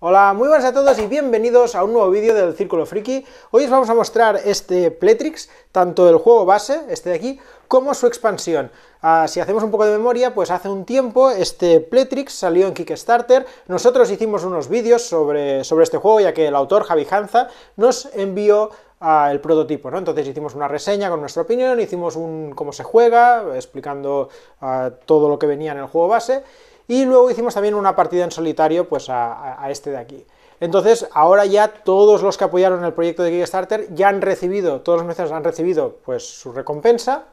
Hola, muy buenas a todos y bienvenidos a un nuevo vídeo del Círculo Friki. Hoy os vamos a mostrar este Pletrix, tanto el juego base, este de aquí, como su expansión. Ah, si hacemos un poco de memoria, pues hace un tiempo este Pletrix salió en Kickstarter, nosotros hicimos unos vídeos sobre, sobre este juego, ya que el autor Javi Hanza nos envió ah, el prototipo, ¿no? Entonces hicimos una reseña con nuestra opinión, hicimos un cómo se juega, explicando ah, todo lo que venía en el juego base, y luego hicimos también una partida en solitario pues a, este de aquí. Entonces, ahora ya todos los que apoyaron el proyecto de Kickstarter ya han recibido, todos los meses han recibido pues su recompensa,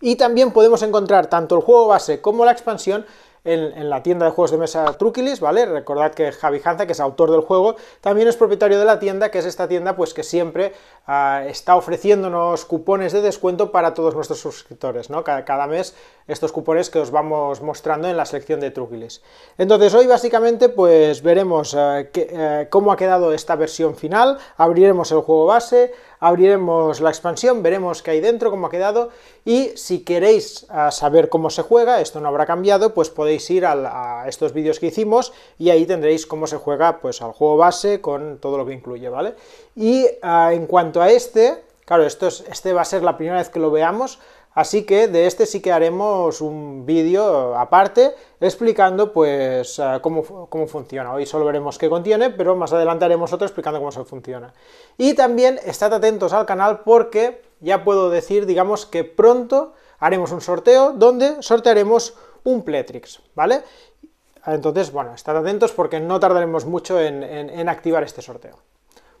y también podemos encontrar tanto el juego base como la expansión en, la tienda de juegos de mesa Truquilis, ¿vale? Recordad que Javi Hanza, que es autor del juego, también es propietario de la tienda, que es esta tienda pues que siempre ah, está ofreciéndonos cupones de descuento para todos nuestros suscriptores, ¿no? Cada, mes estos cupones que os vamos mostrando en la sección de Truquilis. Entonces hoy básicamente pues veremos eh, eh, cómo ha quedado esta versión final, abriremos el juego base, abriremos la expansión, veremos qué hay dentro, cómo ha quedado, y si queréis ah, saber cómo se juega, esto no habrá cambiado, pues podéis ir a, estos vídeos que hicimos, y ahí tendréis cómo se juega pues al juego base con todo lo que incluye, ¿vale? Y ah, en cuanto a este, claro, esto es, este va a ser la primera vez que lo veamos, Así que de este sí que haremos un vídeo aparte explicando pues eh, cómo, funciona. Hoy solo veremos qué contiene, pero más adelante haremos otro explicando cómo se funciona. Y también estad atentos al canal porque ya puedo decir, digamos, que pronto haremos un sorteo donde sortearemos un Pletrix, ¿vale? Entonces, bueno, estad atentos porque no tardaremos mucho en activar este sorteo.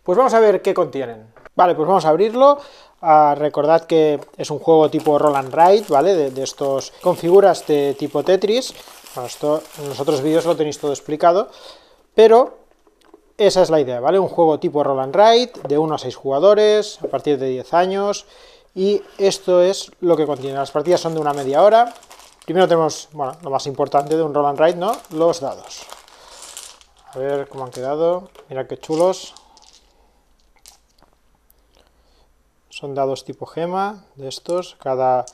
Pues vamos a ver qué contienen. Vale, pues vamos a abrirlo. Ah, recordad que es un juego tipo roll and ride, ¿vale? De, estos con figuras de tipo Tetris. Bueno, esto en los otros vídeos lo tenéis todo explicado, pero esa es la idea, ¿vale? Un juego tipo roll and ride de 1 a 6 jugadores, a partir de 10 años, y esto es lo que contiene. Las partidas son de una media hora. Primero tenemos, bueno, lo más importante de un roll and ride, ¿no? Los dados. A ver cómo han quedado. Mira qué chulos. Son dados tipo gema, de estos, cada,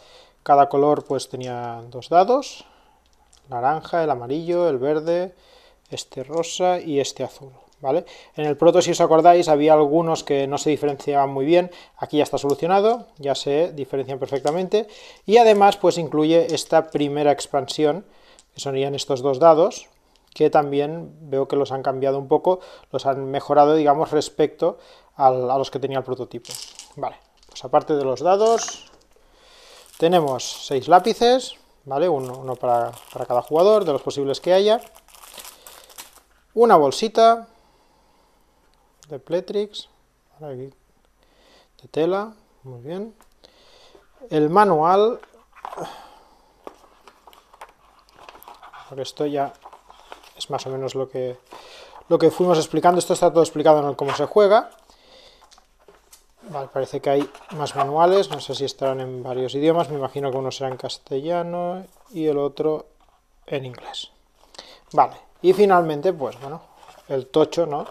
cada color pues tenía dos dados, naranja, el amarillo, el verde, este rosa y este azul. ¿Vale? En el proto, si os acordáis, había algunos que no se diferenciaban muy bien, aquí ya está solucionado, ya se diferencian perfectamente, y además pues incluye esta primera expansión, que sonían estos dos dados, que también veo que los han cambiado un poco, los han mejorado, digamos, respecto a los que tenía el prototipo. Vale, pues aparte de los dados, tenemos seis lápices, ¿vale? Uno, para, cada jugador, de los posibles que haya. Una bolsita de Pletrix, de tela, muy bien. El manual, por esto ya es más o menos lo que, lo que fuimos explicando, esto está todo explicado en el cómo se juega. Vale, parece que hay más manuales, no sé si estarán en varios idiomas, me imagino que uno será en castellano y el otro en inglés. Vale, y finalmente, pues bueno, el tocho, ¿no?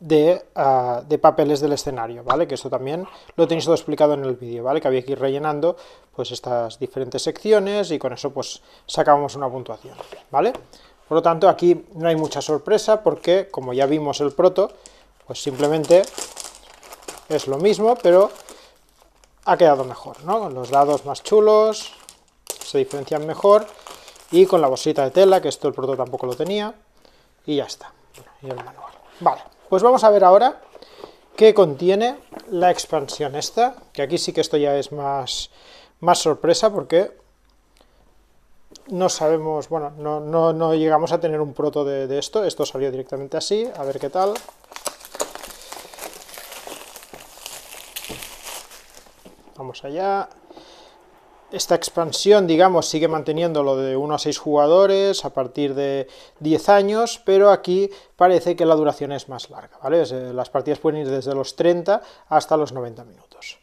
De, ah, de, papeles del escenario, ¿vale? Que esto también lo tenéis todo explicado en el vídeo, ¿vale? Que había que ir rellenando pues estas diferentes secciones y con eso pues sacamos una puntuación, ¿vale? Por lo tanto, aquí no hay mucha sorpresa porque, como ya vimos el proto, pues simplemente es lo mismo, pero ha quedado mejor, ¿no? Los dados más chulos, se diferencian mejor, y con la bolsita de tela, que esto el proto tampoco lo tenía, y ya está. Y el manual. Vale, pues vamos a ver ahora qué contiene la expansión esta, que aquí sí que esto ya es más, más sorpresa, porque no sabemos, bueno, no, no, llegamos a tener un proto de esto, esto salió directamente así, a ver qué tal. Vamos allá. Esta expansión, digamos, sigue manteniendo lo de 1 a 6 jugadores a partir de 10 años, pero aquí parece que la duración es más larga, ¿vale? Las partidas pueden ir desde los 30 hasta los 90 minutos.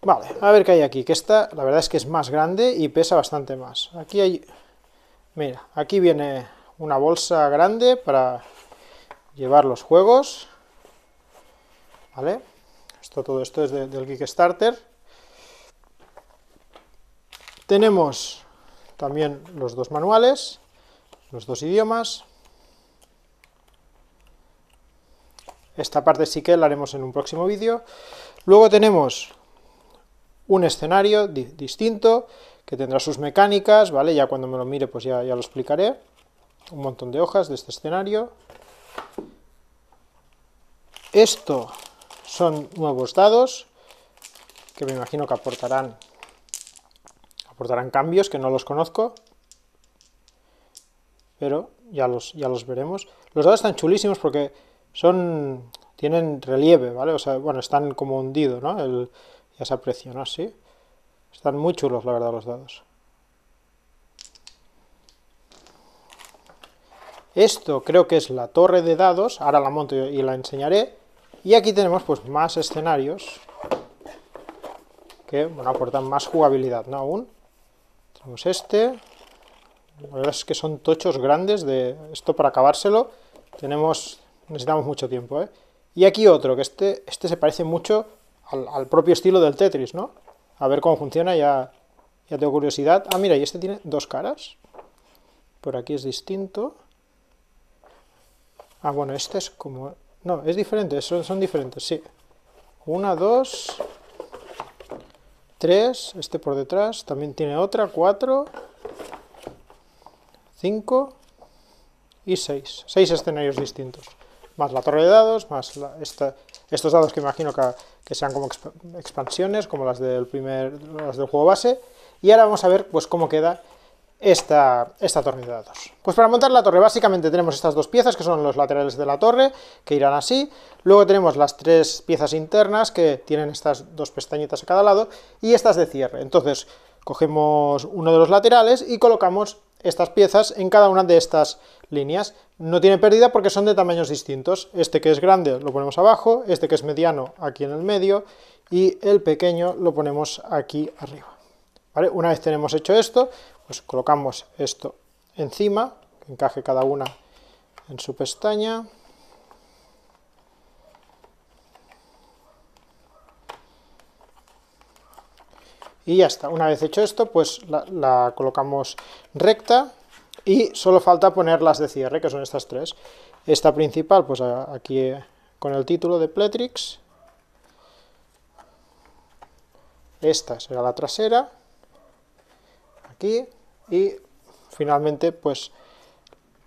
Vale, a ver qué hay aquí, que esta la verdad es que es más grande y pesa bastante más. Aquí hay... Mira, aquí viene una bolsa grande para llevar los juegos, ¿vale? Esto, todo esto es del Kickstarter. Tenemos también los dos manuales, los dos idiomas. Esta parte sí que la haremos en un próximo vídeo. Luego tenemos un escenario distinto, que tendrá sus mecánicas, ¿vale? Ya cuando me lo mire, pues ya, ya lo explicaré. Un montón de hojas de este escenario. Esto son nuevos dados, que me imagino que aportarán, aportarán cambios, que no los conozco, pero ya los, ya los veremos. Los dados están chulísimos porque son tienen relieve, ¿vale? O sea, bueno, están como hundidos, ¿no? Ya se aprecia, ¿no? Sí. Están muy chulos, la verdad, los dados. Esto creo que es la torre de dados, ahora la monto y la enseñaré. Y aquí tenemos pues más escenarios que bueno, aportan más jugabilidad, ¿no? Aún. Tenemos este. La verdad es que son tochos grandes de esto para acabárselo. Tenemos, necesitamos mucho tiempo, ¿eh? Y aquí otro, que este, este se parece mucho al, al propio estilo del Tetris, ¿no? A ver cómo funciona, ya, ya tengo curiosidad. Ah, mira, y este tiene dos caras. Por aquí es distinto. Ah, bueno, este es como... No, es diferente, son, son diferentes, sí. Una, dos... Tres, este por detrás, también tiene otra, cuatro... Cinco... Y seis. Seis escenarios distintos. Más la torre de dados, más esta, estos dados que imagino que, sean como expansiones, como las del primer las del juego base, y ahora vamos a ver pues cómo queda esta, esta torre de dados. Pues para montar la torre básicamente tenemos estas dos piezas que son los laterales de la torre, que irán así, luego tenemos las tres piezas internas que tienen estas dos pestañitas a cada lado, y estas de cierre. Entonces cogemos uno de los laterales y colocamos estas piezas en cada una de estas líneas. No tiene pérdida porque son de tamaños distintos. Este que es grande lo ponemos abajo, este que es mediano aquí en el medio y el pequeño lo ponemos aquí arriba. Una vez tenemos hecho esto, pues colocamos esto encima, que encaje cada una en su pestaña. Y ya está, una vez hecho esto, pues la, colocamos recta y solo falta poner las de cierre, que son estas tres. Esta principal, pues aquí eh, con el título de Pletrix. Esta será la trasera, y finalmente, pues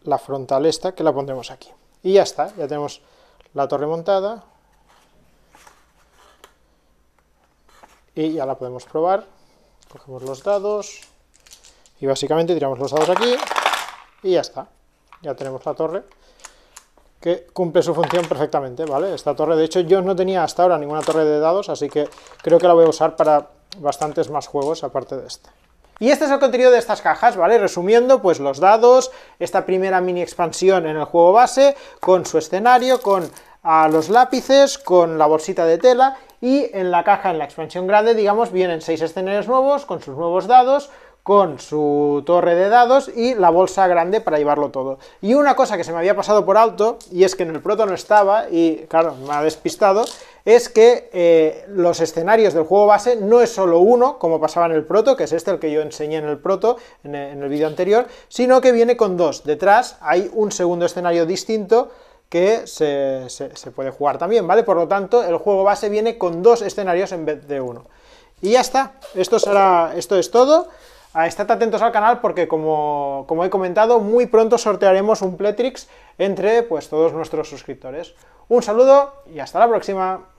la frontal esta, que la pondremos aquí. Y ya está, ya tenemos la torre montada, y ya la podemos probar. Cogemos los dados y básicamente tiramos los dados aquí y ya está. Ya tenemos la torre que cumple su función perfectamente, ¿vale? Esta torre, de hecho, yo no tenía hasta ahora ninguna torre de dados, así que creo que la voy a usar para bastantes más juegos aparte de este. Y este es el contenido de estas cajas, ¿vale? Resumiendo, pues los dados, esta primera mini expansión en el juego base, con su escenario, con los lápices, con la bolsita de tela, y en la caja, en la expansión grande, digamos, vienen seis escenarios nuevos, con sus nuevos dados, con su torre de dados y la bolsa grande para llevarlo todo. Y una cosa que se me había pasado por alto, y es que en el proto no estaba, y claro, me ha despistado, es que eh, los escenarios del juego base no es solo uno, como pasaba en el proto, que es este el que yo enseñé en el proto, en el vídeo anterior, sino que viene con dos. Detrás hay un segundo escenario distinto, que se, puede jugar también, ¿vale? Por lo tanto, el juego base viene con dos escenarios en vez de uno. Y ya está, esto, será, esto es todo. Ah, estad atentos al canal porque, como, como, he comentado, muy pronto sortearemos un Pletrix entre pues, todos nuestros suscriptores. Un saludo y hasta la próxima.